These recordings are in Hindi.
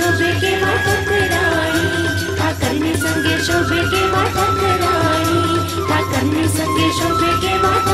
शोभे के मातक राणी ठाकरनी संगे शोभे के मातक राणी ठाकरनी संगे शोभे के मातक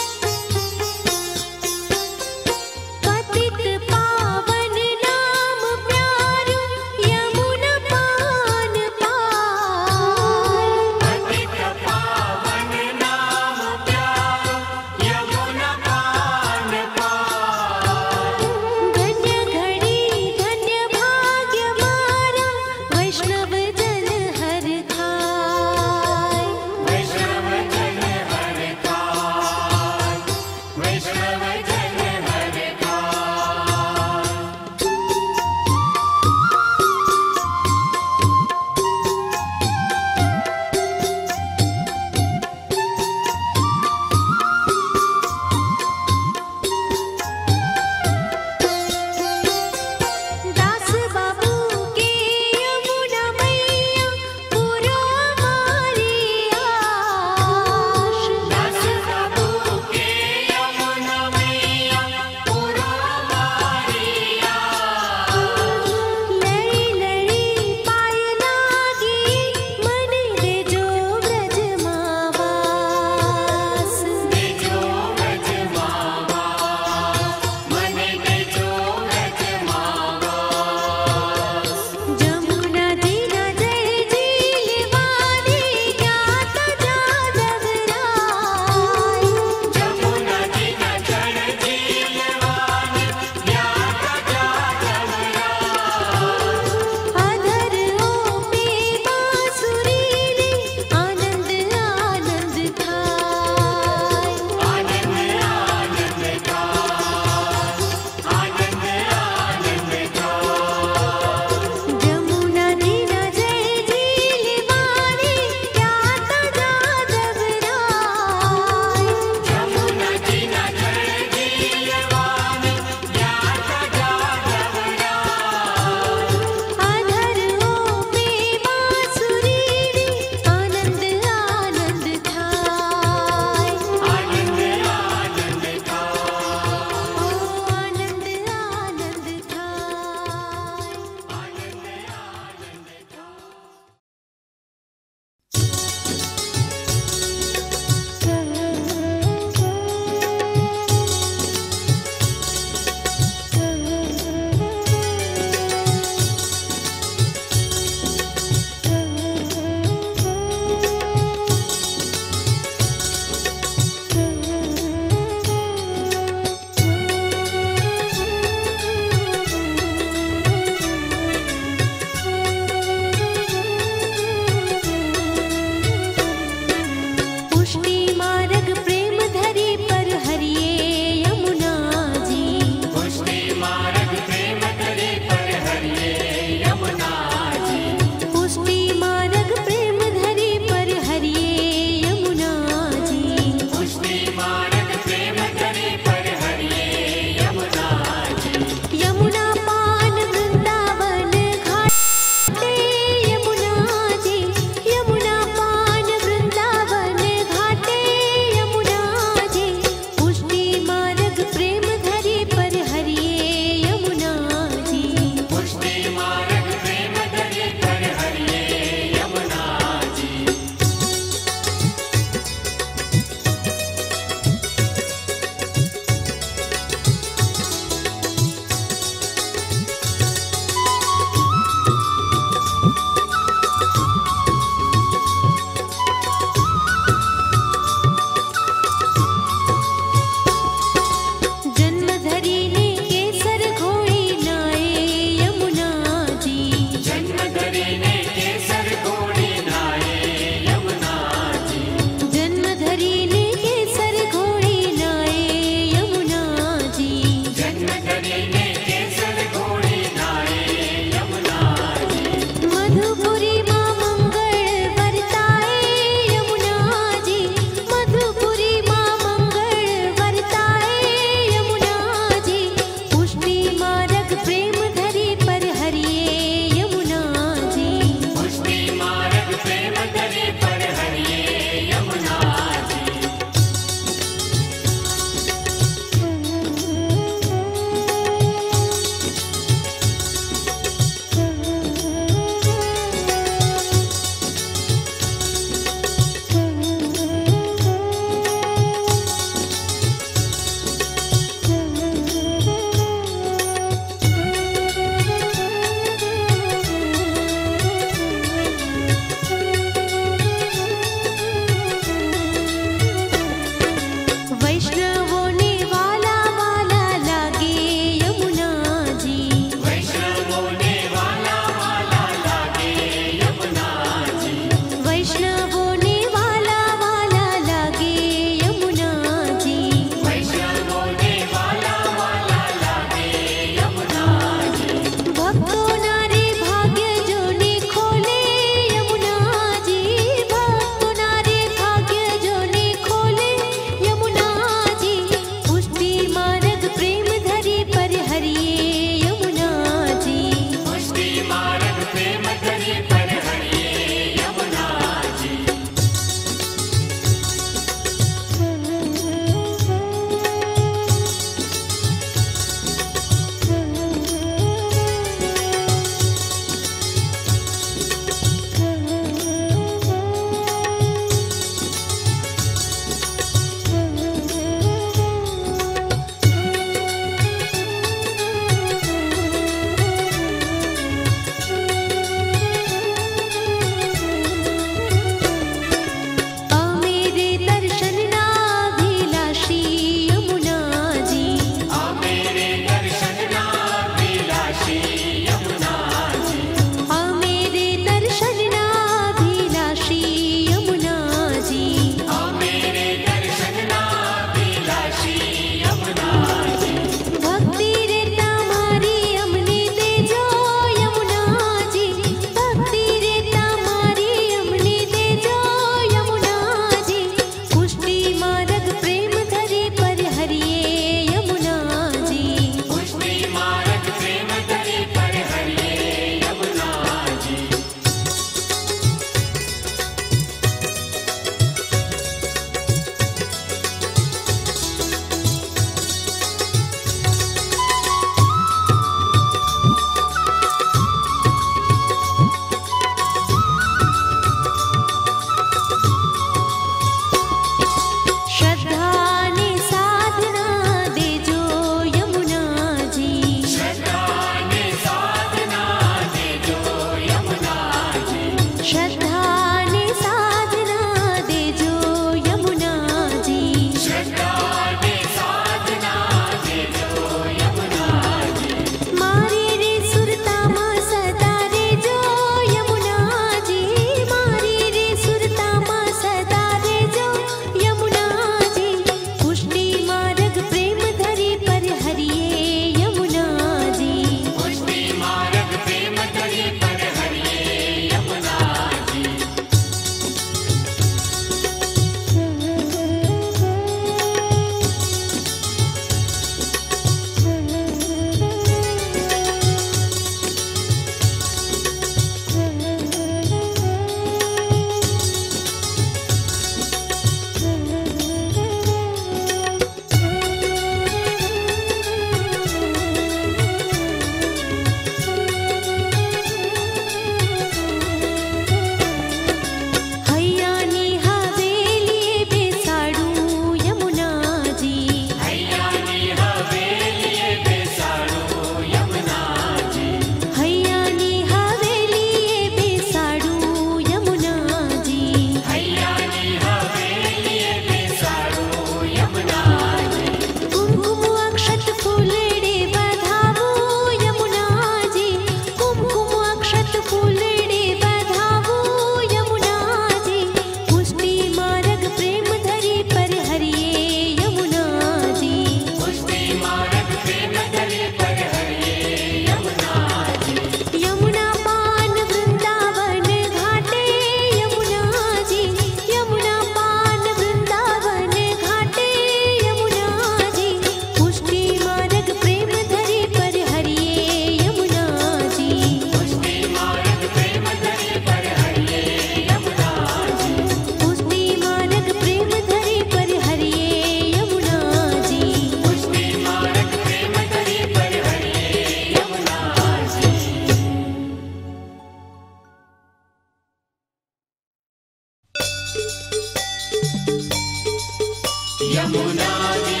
यमुना जी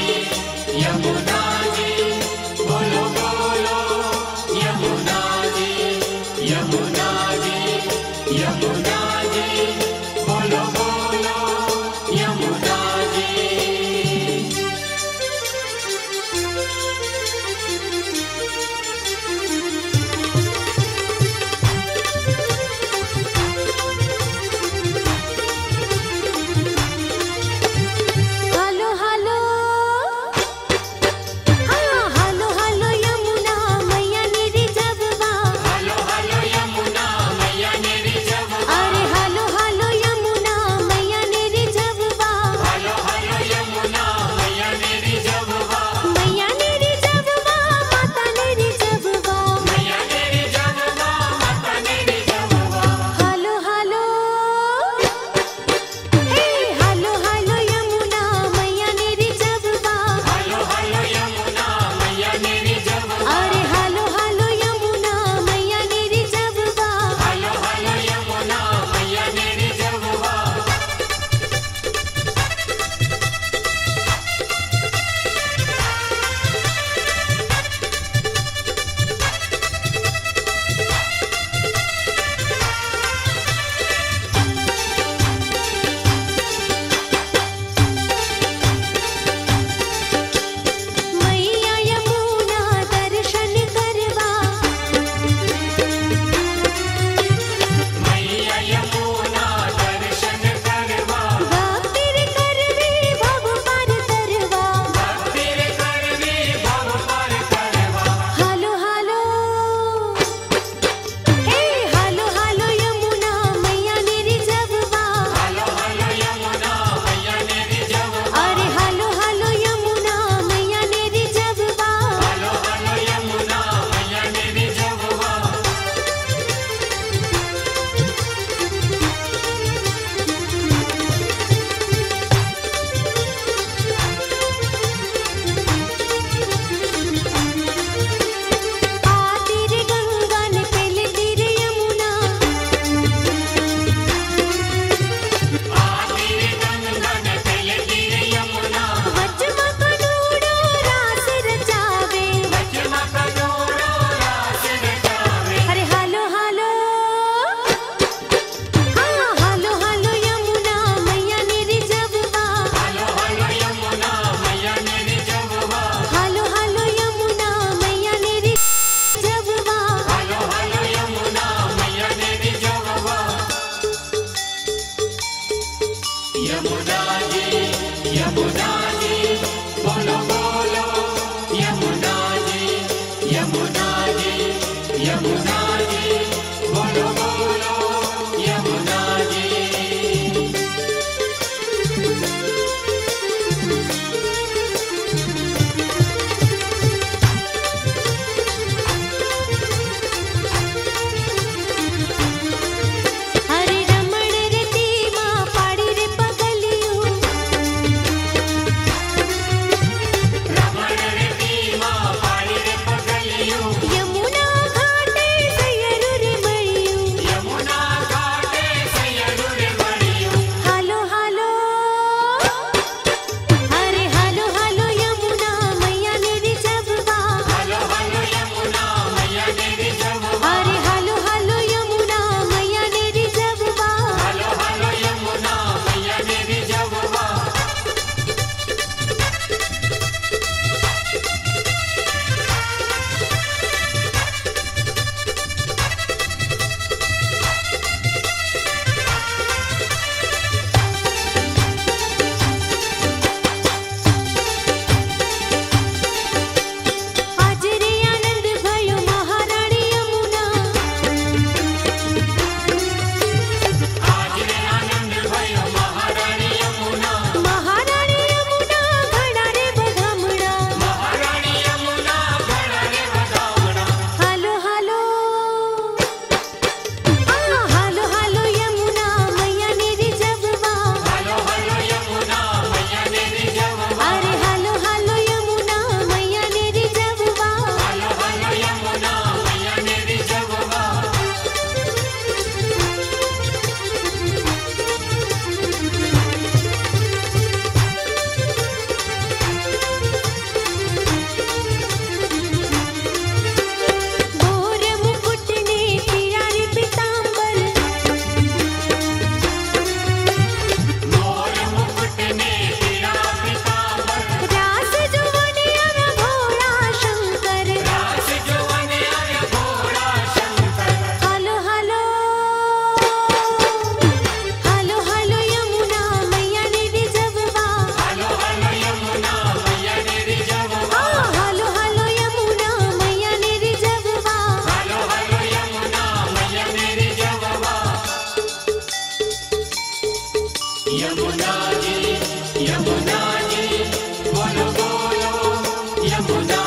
यमुना Yamuna.